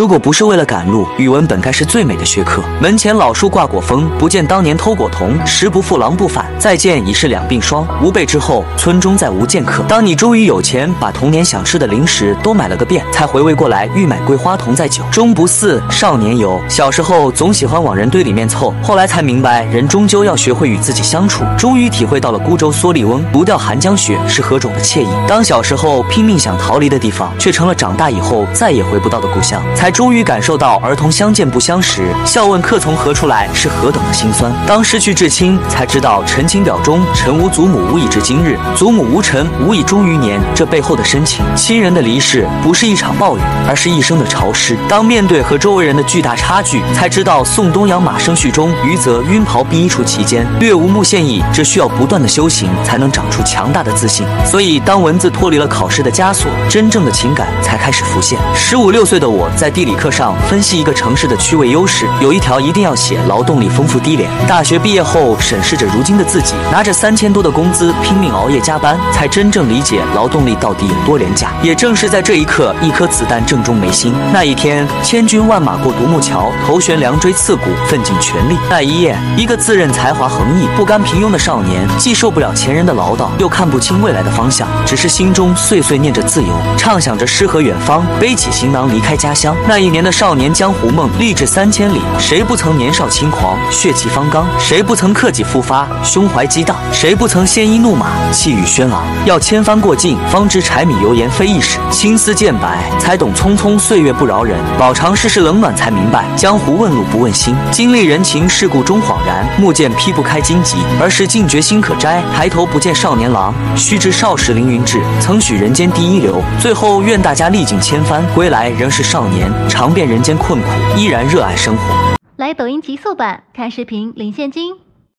如果不是为了赶路，语文本该是最美的学科。门前老树挂果风，不见当年偷果童。时不负狼不返，再见已是两鬓霜。吾辈之后，村中再无剑客。当你终于有钱，把童年想吃的零食都买了个遍，才回味过来，欲买桂花同载酒，终不似少年游。小时候总喜欢往人堆里面凑，后来才明白，人终究要学会与自己相处。终于体会到了孤舟蓑笠翁，独钓寒江雪是何种的惬意。当小时候拼命想逃离的地方，却成了长大以后再也回不到的故乡，才终于感受到儿童相见不相识，笑问客从何处来是何等的心酸。当失去至亲，才知道陈情表中“臣无祖母，无以至今日；祖母无臣，无以终余年”这背后的深情。亲人的离世不是一场暴雨，而是一生的潮湿。当面对和周围人的巨大差距，才知道宋东阳马生序中“余则晕袍逼衣橱其间，略无目现意”，这需要不断的修行才能长出强大的自信。所以，当文字脱离了考试的枷锁，真正的情感才开始浮现。十五六岁的我在第地理课上分析一个城市的区位优势，有一条一定要写劳动力丰富低廉。大学毕业后审视着如今的自己，拿着三千多的工资拼命熬夜加班，才真正理解劳动力到底有多廉价。也正是在这一刻，一颗子弹正中眉心。那一天，千军万马过独木桥，头悬梁锥刺股，奋尽全力。那一夜，一个自认才华横溢、不甘平庸的少年，既受不了前人的唠叨，又看不清未来的方向，只是心中碎碎念着自由，畅想着诗和远方，背起行囊离开家乡。那一年的少年江湖梦，励志三千里，谁不曾年少轻狂，血气方刚？谁不曾克己复发，胸怀激荡？谁不曾鲜衣怒马，气宇轩昂？要千帆过尽，方知柴米油盐非易事；青丝渐白，才懂匆匆岁月不饶人。饱尝世事冷暖，才明白江湖问路不问心。经历人情世故终恍然，木剑劈不开荆棘，而是尽觉心可摘。抬头不见少年郎，须知少时凌云志，曾许人间第一流。最后愿大家历尽千帆，归来仍是少年尝遍人间困苦，依然热爱生活。来抖音极速版看视频领现金。